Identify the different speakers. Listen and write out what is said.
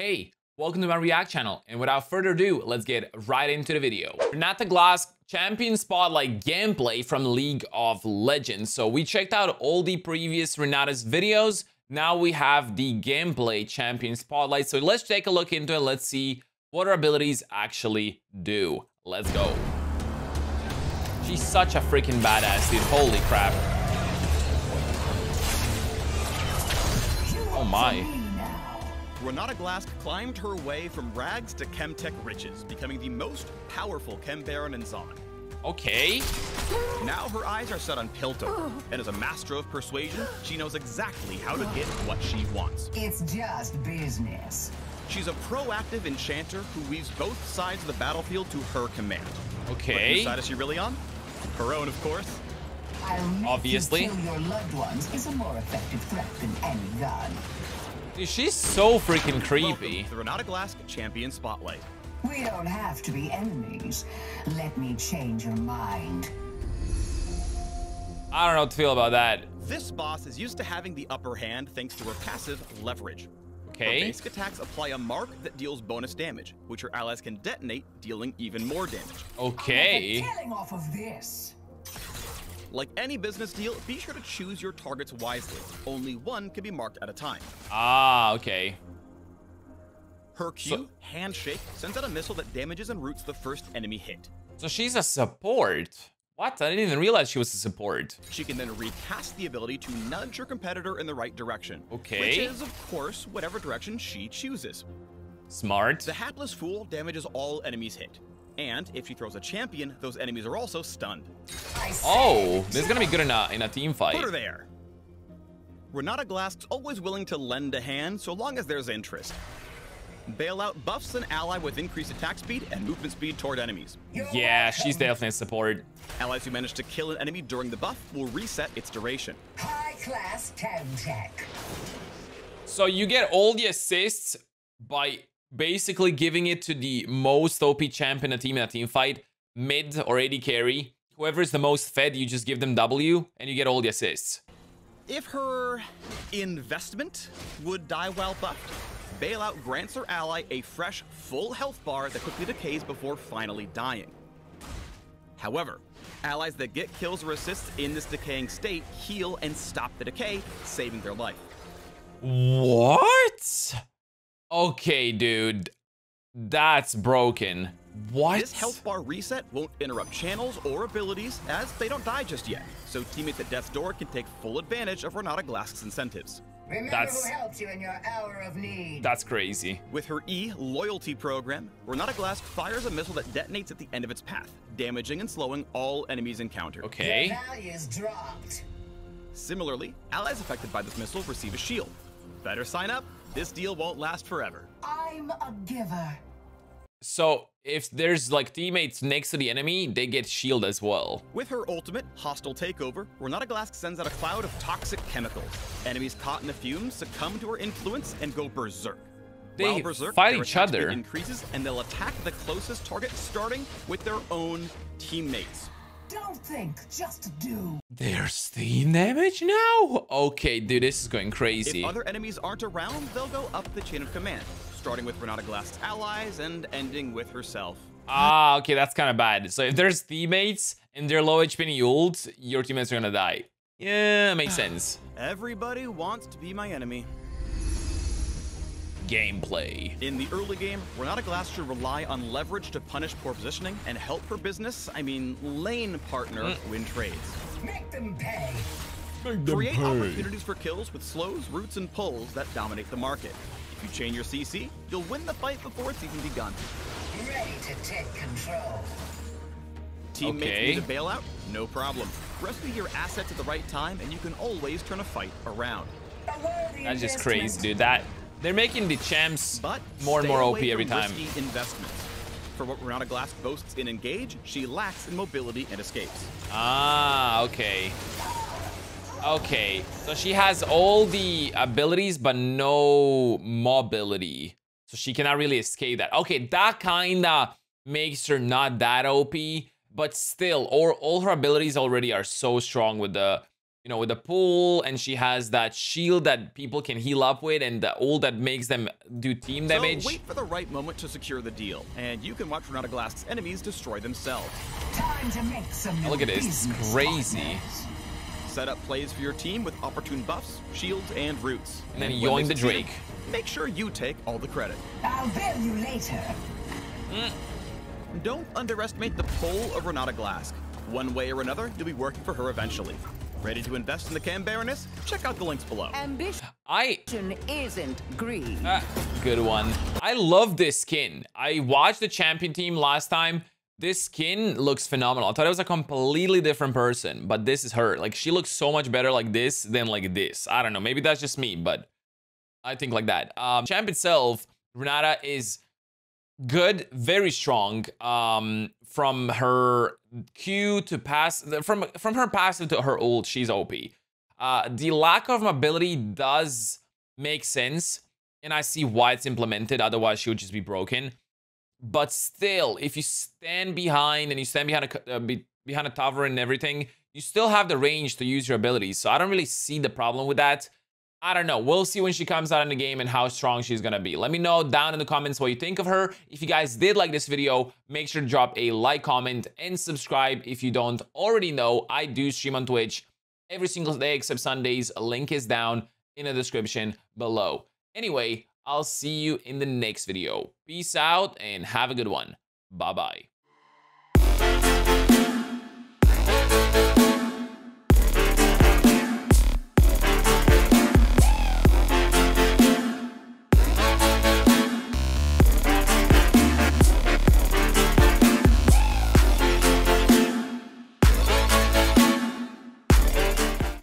Speaker 1: Hey, welcome to my React channel, and without further ado, let's get right into the video. Renata Glasc Champion Spotlight gameplay from League of Legends. So we checked out all the previous Renata's videos. Now we have the gameplay Champion Spotlight. So let's take a look into it. Let's see what her abilities actually do. Let's go. She's such a freaking badass, dude. Holy crap. Oh my.
Speaker 2: Renata Glasc climbed her way from rags to Chemtech riches, becoming the most powerful Chem Baron in Zaun.
Speaker 1: Okay.
Speaker 2: Now her eyes are set on Piltover, oh. and as a master of persuasion, she knows exactly how to get what she wants.
Speaker 3: It's just business.
Speaker 2: She's a proactive enchanter who weaves both sides of the battlefield to her command.
Speaker 1: Okay.
Speaker 2: But whose side is she really on? Her own, of course.
Speaker 3: I'll make
Speaker 1: Obviously.
Speaker 3: you kill your loved ones is a more effective threat than any gun.
Speaker 1: Dude, she's so freaking creepy.
Speaker 2: Welcome to the Renata Glasc Champion Spotlight.
Speaker 3: We don't have to be enemies. Let me change your mind.
Speaker 1: I don't know what to feel about that.
Speaker 2: This boss is used to having the upper hand thanks to her passive leverage. Her
Speaker 1: Okay.
Speaker 2: basic attacks apply a mark that deals bonus damage, which her allies can detonate, dealing even more damage.
Speaker 1: Okay.
Speaker 3: Killing off of this.
Speaker 2: Like any business deal, be sure to choose your targets wisely. Only one can be marked at a time.
Speaker 1: Ah, okay.
Speaker 2: Her Q,
Speaker 1: So-
Speaker 2: Handshake, sends out a missile that damages and roots the first enemy hit.
Speaker 1: So she's a support. What? I didn't even realize she was a support.
Speaker 2: She can then recast the ability to nudge her competitor in the right direction.
Speaker 1: Okay.
Speaker 2: Which is, of course, whatever direction she chooses.
Speaker 1: Smart.
Speaker 2: The Hapless Fool damages all enemies hit. And if she throws a champion, those enemies are also stunned.
Speaker 1: Oh, this is gonna be good in a, in a team fight.
Speaker 2: Put her
Speaker 1: fight.
Speaker 2: there. Renata Glasc's always willing to lend a hand so long as there's interest. Bailout buffs an ally with increased attack speed and movement speed toward enemies.
Speaker 1: Yeah, she's definitely a support.
Speaker 2: Allies who manage to kill an enemy during the buff will reset its duration.
Speaker 3: High class chem tech.
Speaker 1: So you get all the assists by basically giving it to the most OP champ in a team in a team fight, mid or AD carry. Whoever is the most fed, you just give them W and you get all the assists.
Speaker 2: If her investment would die while buffed, Bailout grants her ally a fresh, full health bar that quickly decays before finally dying. However, allies that get kills or assists in this decaying state heal and stop the decay, saving their life.
Speaker 1: What? Okay, dude. That's broken. What?
Speaker 2: This health bar reset won't interrupt channels or abilities as they don't die just yet, so teammates at Death's Door can take full advantage of Renata Glasc's incentives.
Speaker 3: Remember
Speaker 1: That's-
Speaker 3: who helped you in your hour of need.
Speaker 1: That's crazy.
Speaker 2: With her E loyalty program, Renata Glasc fires a missile that detonates at the end of its path, damaging and slowing all enemies encountered.
Speaker 1: Okay.
Speaker 3: Your values dropped.
Speaker 2: Similarly, allies affected by this missile receive a shield. Better sign up, this deal won't last forever.
Speaker 3: I'm a giver.
Speaker 1: So if there's like teammates next to the enemy, they get shield as well.
Speaker 2: With her ultimate, Hostile Takeover, Renata Glasc sends out a cloud of toxic chemicals. Enemies caught in the fumes succumb to her influence and go berserk.
Speaker 1: They
Speaker 2: While berserk,
Speaker 1: fight
Speaker 2: their
Speaker 1: each other.
Speaker 2: increases and they'll attack the closest target, starting with their own teammates.
Speaker 3: Don't think, just do.
Speaker 1: There's steam damage now? Okay, dude, this is going crazy.
Speaker 2: If
Speaker 1: crazy.
Speaker 2: other enemies aren't around, they'll go up the chain of command, starting with Renata Glasc's allies and ending with herself.
Speaker 1: Ah, okay, that's kind of bad. So if there's teammates and they're low HP and you ult, your teammates are gonna die. Yeah, makes sense.
Speaker 2: Everybody wants to be my enemy.
Speaker 1: Gameplay.
Speaker 2: In the early game, Renata Glasc should rely on leverage to punish poor positioning and help her business, I mean lane partner,
Speaker 1: Mm.
Speaker 2: win trades.
Speaker 3: Make them pay.
Speaker 2: Create opportunities for kills with slows, roots, and pulls that dominate the market. If you chain your CC, you'll win the fight before it's even begun.
Speaker 3: Ready to take control.
Speaker 2: Teammates
Speaker 1: Okay.
Speaker 2: need a bailout? No problem. Rescue your assets at the right time, and you can always turn a fight around.
Speaker 1: That's just crazy, dude. That they're making the champs
Speaker 2: But
Speaker 1: more and more OP every time.
Speaker 2: Risky investments. For what Renata Glasc boasts in Engage, she lacks in mobility and escapes.
Speaker 1: Ah, okay. Okay, so she has all the abilities but no mobility. So she cannot really escape that. Okay, that kinda makes her not that OP, but still, or all her abilities already are so strong with the you know, with the pool, and she has that shield that people can heal up with, and the ult that makes them do team damage.
Speaker 2: So wait for the right moment to secure the deal, and you can watch Renata Glasc's enemies destroy themselves.
Speaker 3: Time to make some
Speaker 1: Look at this, it's crazy.
Speaker 2: Set up plays for your team with opportune buffs, shields, and roots.
Speaker 1: And then
Speaker 2: when
Speaker 1: yoink the
Speaker 2: succeed,
Speaker 1: Drake.
Speaker 2: Make sure you take all the credit.
Speaker 3: I'll bill you later. Mm.
Speaker 2: Don't underestimate the pull of Renata Glasc. One way or another, you'll be working for her eventually. Ready to invest in the Chem Baroness? Check out the links below.
Speaker 4: Ambition
Speaker 1: I
Speaker 4: isn't greed.
Speaker 1: Ah, good one. I love this skin. I watched the champion team last time. This skin looks phenomenal. I thought it was a completely different person, but this is her. Like, she looks so much better like this than like this. I don't know. Maybe that's just me, but I think like that. Um, champ itself, Renata is good, very strong. Um, from her Q to pass, from from her passive to her ult, she's OP. Uh, the lack of mobility does make sense, and I see why it's implemented. Otherwise, she would just be broken. But still, if you stand behind and you stand behind a uh, be, behind a tower and everything, you still have the range to use your abilities. So I don't really see the problem with that. I don't know. We'll see when she comes out in the game and how strong she's gonna be. Let me know down in the comments what you think of her. If you guys did like this video, make sure to drop a like, comment, and subscribe. If you don't already know, I do stream on Twitch every single day except Sundays. Link is down in the description below. Anyway, I'll see you in the next video. Peace out and have a good one. Bye-bye.